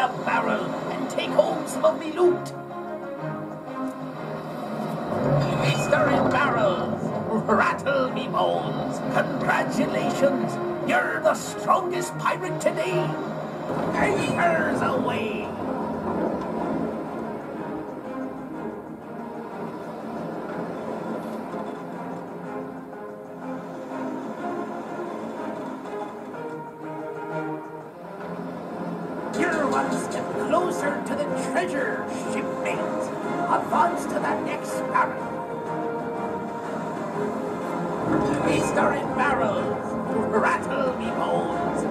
a barrel and take home some of me loot. Stir in barrels, rattle me bones. Congratulations, you're the strongest pirate today. Anchors away. One step closer to the treasure, shipmate. Advance to the next barrel. Feast are in barrels. Rattle me bones.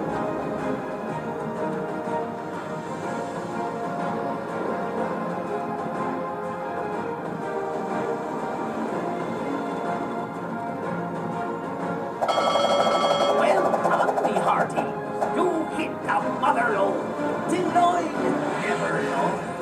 Welcome, me hearty. You the mother never knows. Our moment